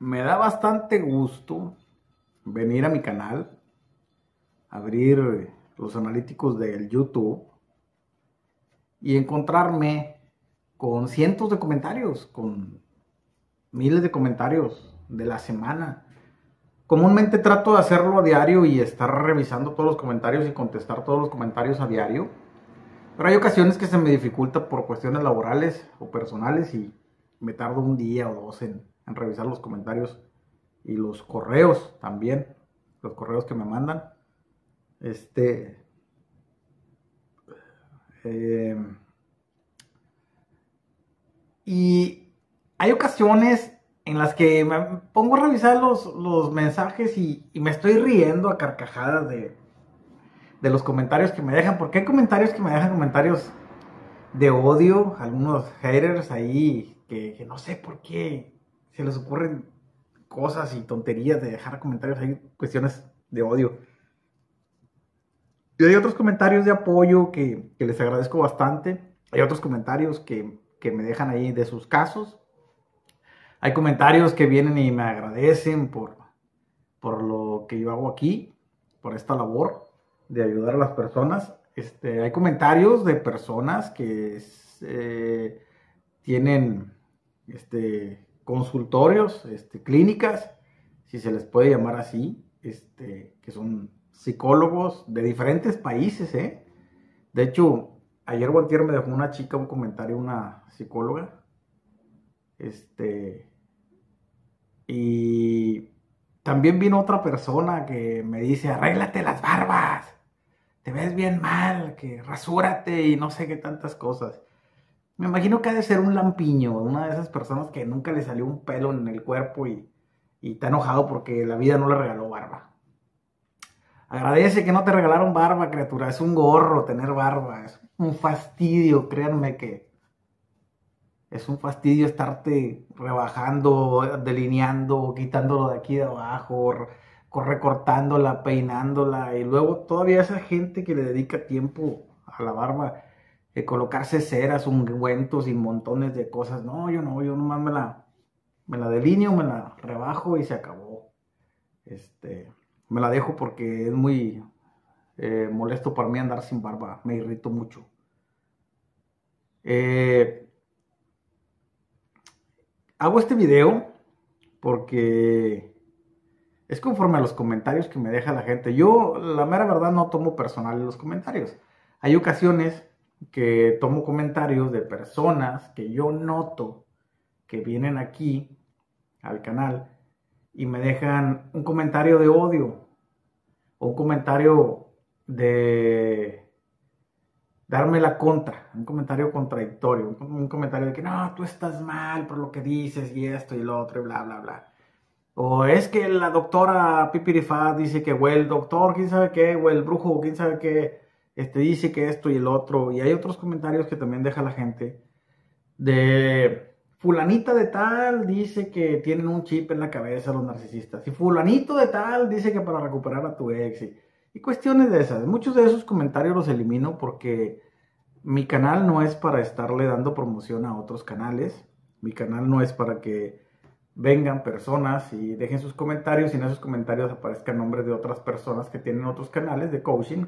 me da bastante gusto venir a mi canal, abrir los analíticos del YouTube y encontrarme con cientos de comentarios, con miles de comentarios de la semana. Comúnmente trato de hacerlo a diario y estar revisando todos los comentarios y contestar todos los comentarios a diario. Pero hay ocasiones que se me dificulta por cuestiones laborales o personales y me tardo un día o dos en, revisar los comentarios y los correos también, los correos que me mandan. Este. Eh, y hay ocasiones en las que me pongo a revisar los, mensajes y, me estoy riendo a carcajadas de, de los comentarios que me dejan, porque hay comentarios que me dejan comentarios de odio, algunos haters ahí que, no sé por qué se les ocurren cosas y tonterías de dejar comentarios ahí, cuestiones de odio. Y hay otros comentarios de apoyo que, les agradezco bastante. Hay otros comentarios que, que, me dejan ahí de sus casos. Hay comentarios que vienen y me agradecen por, por lo que yo hago aquí, por esta labor de ayudar a las personas. Este, hay comentarios de personas que eh, tienen este, consultorios, este, clínicas, si se les puede llamar así, este, que son psicólogos de diferentes países. ¿eh? De hecho, ayer Guantier me dejó una chica un comentario, una psicóloga. Este, y también vino otra persona que me dice, arréglate las barbas te ves bien mal, que rasúrate y no sé qué tantas cosas. Me imagino que ha de ser un lampiño, una de esas personas que nunca le salió un pelo en el cuerpo y, y está enojado porque la vida no le regaló barba. Agradece que no te regalaron barba, criatura. Es un gorro tener barba. Es un fastidio, créanme que es un fastidio estarte rebajando, delineando, quitándolo de aquí de abajo, recortándola, peinándola, y luego todavía esa gente que le dedica tiempo a la barba, de colocarse ceras, ungüentos y montones de cosas. No, yo no, yo nomás me la, me la delineo, me la rebajo y se acabó. Este, me la dejo porque es muy eh, molesto para mí andar sin barba, me irrito mucho. Eh, hago este video porque es conforme a los comentarios que me deja la gente. Yo, la mera verdad, no tomo personal los comentarios. Hay ocasiones que tomo comentarios de personas que yo noto que vienen aquí al canal y me dejan un comentario de odio o un comentario de darme la contra, un comentario contradictorio, un, comentario de que no, tú estás mal por lo que dices y esto y lo otro y bla, bla, bla. O es que la doctora Pipirifá dice que, o el doctor, quién sabe qué, o el brujo, quién sabe qué, este, dice que esto y el otro. Y hay otros comentarios que también deja la gente de fulanita de tal dice que tienen un chip en la cabeza los narcisistas. Y fulanito de tal dice que para recuperar a tu ex. Y, y cuestiones de esas. Muchos de esos comentarios los elimino porque mi canal no es para estarle dando promoción a otros canales. Mi canal no es para que vengan personas y dejen sus comentarios y en esos comentarios aparezcan nombres de otras personas que tienen otros canales de coaching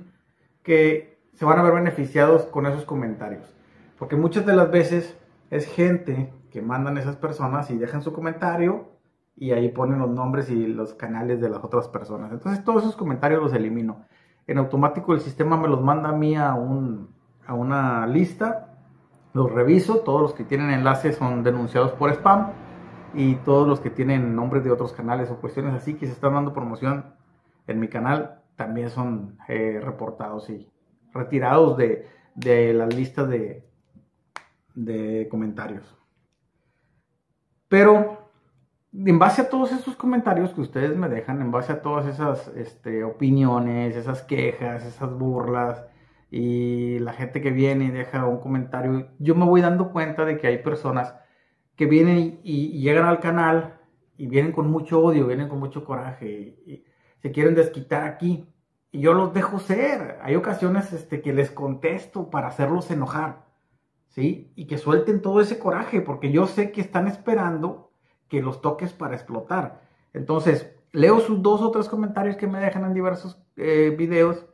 que se van a ver beneficiados con esos comentarios. Porque muchas de las veces es gente que mandan esas personas y dejan su comentario y ahí ponen los nombres y los canales de las otras personas. Entonces todos esos comentarios los elimino. En automático el sistema me los manda a mí a, un, a una lista, los reviso, todos los que tienen enlaces son denunciados por spam y todos los que tienen nombres de otros canales o cuestiones así que se están dando promoción en mi canal también son eh, reportados y retirados de, la lista de, de comentarios. Pero en base a todos esos comentarios que ustedes me dejan, en base a todas esas este, opiniones, esas quejas, esas burlas y la gente que viene y deja un comentario, yo me voy dando cuenta de que hay personas que vienen y, llegan al canal y vienen con mucho odio, vienen con mucho coraje se quieren desquitar aquí. Y yo los dejo ser. Hay ocasiones este, que les contesto para hacerlos enojar, ¿sí? Y que suelten todo ese coraje, porque yo sé que están esperando que los toques para explotar. Entonces, leo sus dos o tres comentarios que me dejan en diversos eh, videos,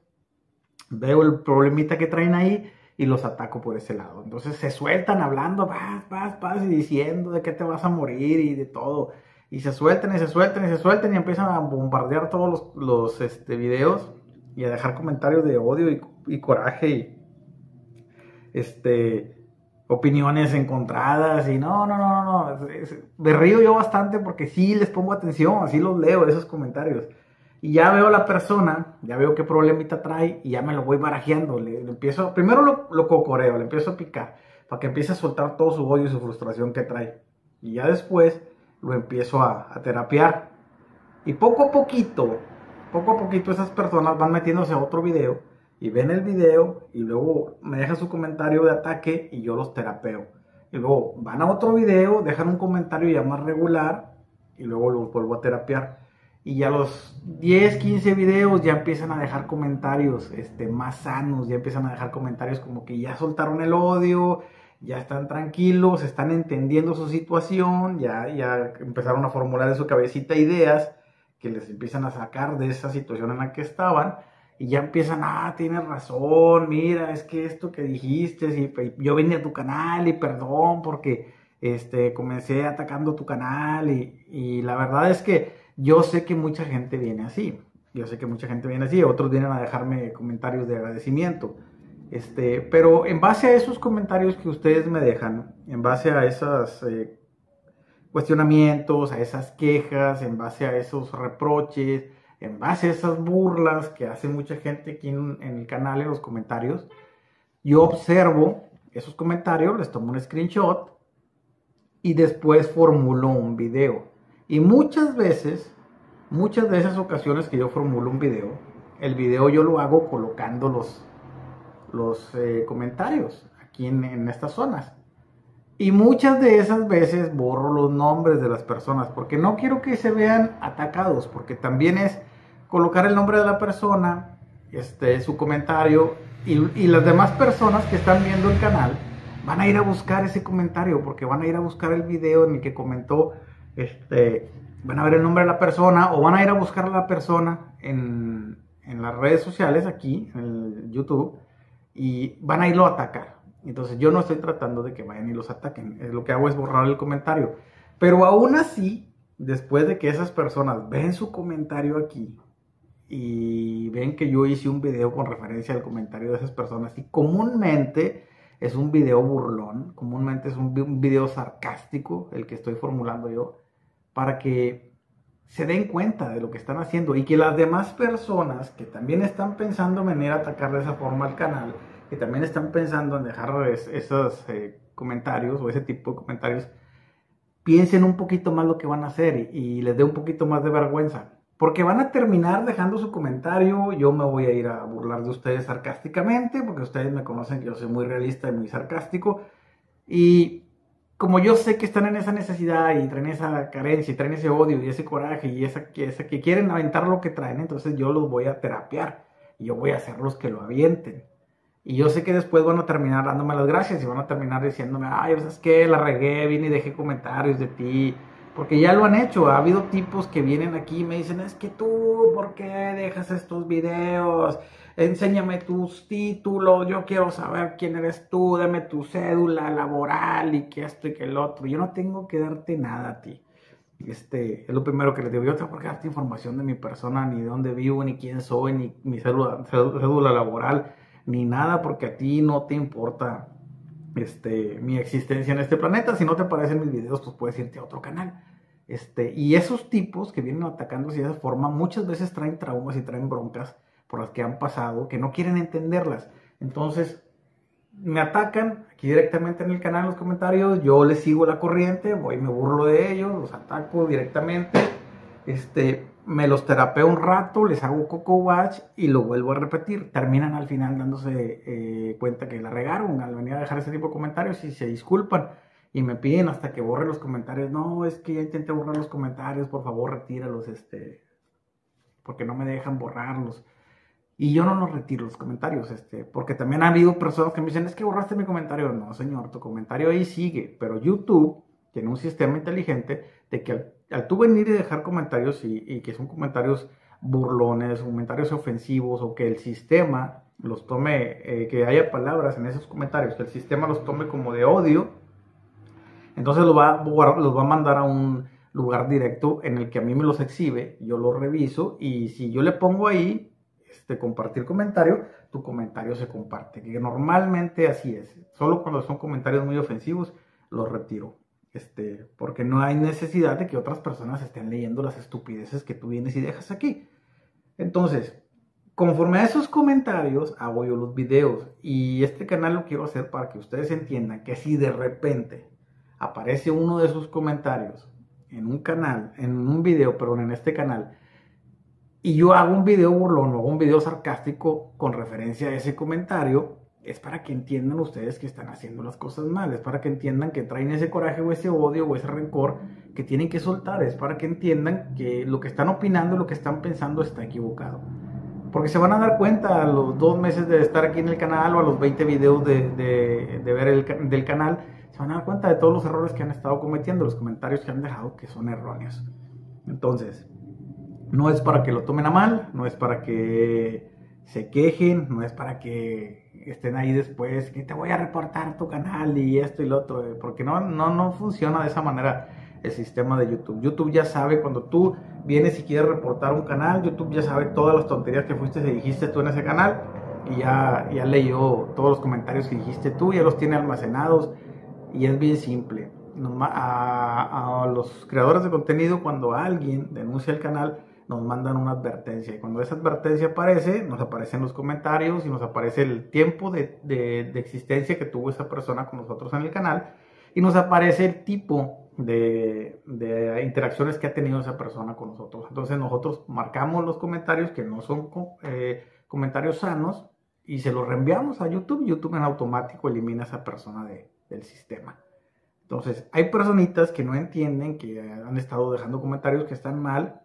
veo el problemita que traen ahí y los ataco por ese lado. Entonces se sueltan hablando, vas, vas, vas, y diciendo de qué te vas a morir y de todo. Y se sueltan y se sueltan y se sueltan y empiezan a bombardear todos los, los este, videos y a dejar comentarios de odio y, y coraje y este opiniones encontradas y no, no, no, no, no. me río yo bastante porque sí les pongo atención, así los leo, esos comentarios. Y ya veo a la persona, ya veo qué problemita trae y ya me lo voy barajeando. Le, empiezo, primero lo, lo, cocoreo, le empiezo a picar para que empiece a soltar todo su odio y su frustración que trae. Y ya después lo empiezo a, a terapiar. Y poco a poquito, poco a poquito esas personas van metiéndose a otro video y ven el video y luego me dejan su comentario de ataque y yo los terapeo. Y luego van a otro video, dejan un comentario ya más regular y luego los vuelvo a terapiar. Y a los 10, 15 videos ya empiezan a dejar comentarios este, más sanos, ya empiezan a dejar comentarios como que ya soltaron el odio, ya están tranquilos, están entendiendo su situación, ya, ya empezaron a formular en su cabecita ideas que les empiezan a sacar de esa situación en la que estaban y ya empiezan, ah, tienes razón, mira, es que esto que dijiste, si yo vine a tu canal y perdón porque este, comencé atacando tu canal y, y, la verdad es que yo sé que mucha gente viene así, yo sé que mucha gente viene así, otros vienen a dejarme comentarios de agradecimiento, este, pero en base a esos comentarios que ustedes me dejan, en base a esos eh, cuestionamientos, a esas quejas, en base a esos reproches, en base a esas burlas que hace mucha gente aquí en, el canal, en los comentarios, yo observo esos comentarios, les tomo un screenshot y después formulo un video. Y muchas veces, muchas de esas ocasiones que yo formulo un video, el video yo lo hago colocando los, los eh, comentarios aquí en, estas zonas. Y muchas de esas veces borro los nombres de las personas porque no quiero que se vean atacados, porque también es colocar el nombre de la persona, este, su comentario y, las demás personas que están viendo el canal van a ir a buscar ese comentario porque van a ir a buscar el video en el que comentó, este, van a ver el nombre de la persona o van a ir a buscar a la persona en, en las redes sociales aquí, en YouTube, y van a irlo a atacar. Entonces yo no estoy tratando de que vayan y los ataquen, lo que hago es borrar el comentario. Pero aún así, después de que esas personas ven su comentario aquí, y ven que yo hice un video con referencia al comentario de esas personas y comúnmente es un video burlón, comúnmente es un, video sarcástico el que estoy formulando yo para que se den cuenta de lo que están haciendo y que las demás personas que también están pensando en a atacar de esa forma al canal, que también están pensando en dejar esos eh, comentarios o ese tipo de comentarios, piensen un poquito más lo que van a hacer y les dé un poquito más de vergüenza. Porque van a terminar dejando su comentario, yo me voy a ir a burlar de ustedes sarcásticamente, porque ustedes me conocen que yo soy muy realista y muy sarcástico, y como yo sé que están en esa necesidad y traen esa carencia y traen ese odio y ese coraje y esa, esa que quieren aventar lo que traen, entonces yo los voy a terapiar y yo voy a hacerlos que lo avienten. Y yo sé que después van a terminar dándome las gracias y van a terminar diciéndome, ay, ¿sabes qué? La regué, vine y dejé comentarios de ti, porque ya lo han hecho. Ha habido tipos que vienen aquí y me dicen, es que tú, ¿por qué dejas estos videos? Enséñame tus títulos, yo quiero saber quién eres tú, dame tu cédula laboral y que esto y que el otro. Yo no tengo que darte nada a ti. Este, es lo primero que les digo. Yo tengo qué darte información de mi persona, ni de dónde vivo, ni quién soy, ni mi cédula, cédula laboral, ni nada, porque a ti no te importa este, mi existencia en este planeta. Si no te parecen mis videos, pues puedes irte a otro canal. Este, y esos tipos que vienen atacando de esa forma muchas veces traen traumas y traen broncas por las que han pasado, que no quieren entenderlas. Entonces, me atacan aquí directamente en el canal, en los comentarios, yo les sigo la corriente, voy, me burlo de ellos, los ataco directamente, este, me los terapeo un rato, les hago coco watch y lo vuelvo a repetir. Terminan al final dándose eh, cuenta que la regaron al venir a dejar ese tipo de comentarios y se disculpan y me piden hasta que borre los comentarios. No, es que ya intenté borrar los comentarios, por favor, retíralos, este, porque no me dejan borrarlos. Y yo no los retiro los comentarios, este, porque también ha habido personas que me dicen, es que borraste mi comentario. No, señor, tu comentario ahí sigue, pero YouTube, tiene un sistema inteligente de que al, tú venir y dejar comentarios y, que son comentarios burlones, comentarios ofensivos o que el sistema los tome, eh, que haya palabras en esos comentarios, que el sistema los tome como de odio, entonces los va, los va a mandar a un lugar directo en el que a mí me los exhibe, yo los reviso y si yo le pongo ahí, este, compartir comentario, tu comentario se comparte, que normalmente así es, solo cuando son comentarios muy ofensivos, los retiro. Este, porque no hay necesidad de que otras personas estén leyendo las estupideces que tú vienes y dejas aquí. Entonces, conforme a esos comentarios, hago yo los videos. Y este canal lo quiero hacer para que ustedes entiendan que si de repente aparece uno de esos comentarios en un canal, en un video, perdón, en este canal, y yo hago un video burlón o un video sarcástico con referencia a ese comentario, es para que entiendan ustedes que están haciendo las cosas mal, es para que entiendan que traen ese coraje o ese odio o ese rencor que tienen que soltar, es para que entiendan que lo que están opinando, lo que están pensando está equivocado. Porque se van a dar cuenta a los dos meses de estar aquí en el canal o a los 20 videos de, de, ver el del canal, se van a dar cuenta de todos los errores que han estado cometiendo, los comentarios que han dejado que son erróneos. Entonces, no es para que lo tomen a mal, no es para que se quejen, no es para que estén ahí después, que te voy a reportar tu canal y esto y lo otro, eh, porque no, no, no funciona de esa manera el sistema de YouTube. YouTube ya sabe cuando tú vienes y quieres reportar un canal, YouTube ya sabe todas las tonterías que fuiste y dijiste tú en ese canal y ya, ya leyó todos los comentarios que dijiste tú, ya los tiene almacenados y es bien simple. A, a los creadores de contenido, cuando alguien denuncia el canal, nos mandan una advertencia. Y cuando esa advertencia aparece, nos aparecen los comentarios y nos aparece el tiempo de, de, existencia que tuvo esa persona con nosotros en el canal. Y nos aparece el tipo de, de, interacciones que ha tenido esa persona con nosotros. Entonces nosotros marcamos los comentarios que no son eh, comentarios sanos y se los reenviamos a YouTube. YouTube en automático elimina a esa persona de, del sistema. Entonces, hay personitas que no entienden, que han estado dejando comentarios que están mal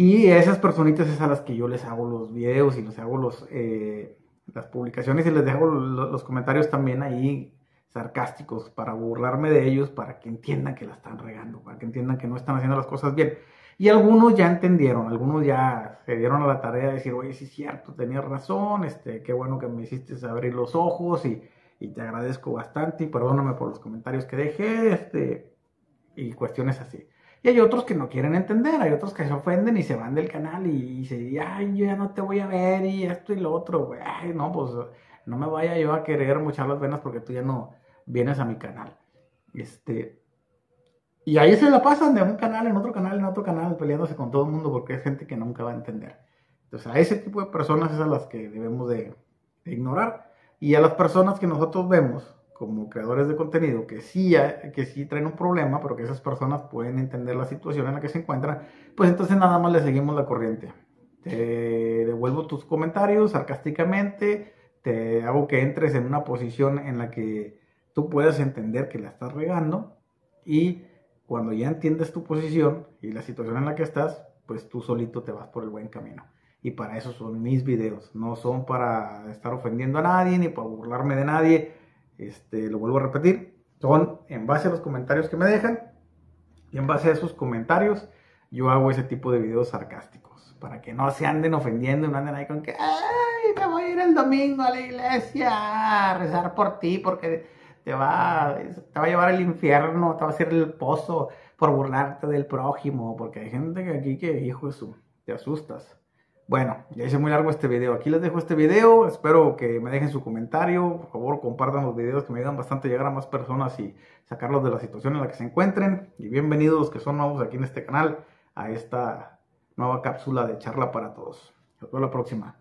y esas personitas es a las que yo les hago los videos y les hago los, eh, las publicaciones y les dejo los, comentarios también ahí sarcásticos para burlarme de ellos, para que entiendan que la están regando, para que entiendan que no están haciendo las cosas bien. Y algunos ya entendieron, algunos ya se dieron a la tarea de decir, oye, sí es cierto, tenías razón, este, qué bueno que me hiciste abrir los ojos y, y te agradezco bastante y perdóname por los comentarios que dejé, este, y cuestiones así. Y hay otros que no quieren entender, hay otros que se ofenden y se van del canal y, dicen, ay, yo ya no te voy a ver y esto y lo otro, güey. no, pues no me vaya yo a querer muchar las venas porque tú ya no vienes a mi canal. Este. Y ahí se la pasan de un canal en otro canal en otro canal peleándose con todo el mundo porque es gente que nunca va a entender. Entonces a ese tipo de personas es a las que debemos de ignorar. Y a las personas que nosotros vemos como creadores de contenido que sí, que sí traen un problema, pero que esas personas pueden entender la situación en la que se encuentran, pues entonces nada más le seguimos la corriente. Te devuelvo tus comentarios sarcásticamente, te hago que entres en una posición en la que tú puedas entender que la estás regando y cuando ya entiendes tu posición y la situación en la que estás, pues tú solito te vas por el buen camino. Y para eso son mis videos, no son para estar ofendiendo a nadie ni para burlarme de nadie este, lo vuelvo a repetir, son en base a los comentarios que me dejan y en base a esos comentarios yo hago ese tipo de videos sarcásticos para que no se anden ofendiendo y no anden ahí con que, ay, me voy a ir el domingo a la iglesia a rezar por ti porque te va, te va a llevar al infierno, te va a hacer el pozo por burlarte del prójimo, porque hay gente aquí que, hijo de su, te asustas. Bueno, ya hice muy largo este video. Aquí les dejo este video. Espero que me dejen su comentario. Por favor, compartan los videos que me ayudan bastante a llegar a más personas y sacarlos de la situación en la que se encuentren. Y bienvenidos los que son nuevos aquí en este canal a esta nueva cápsula de charla para todos. Hasta la próxima.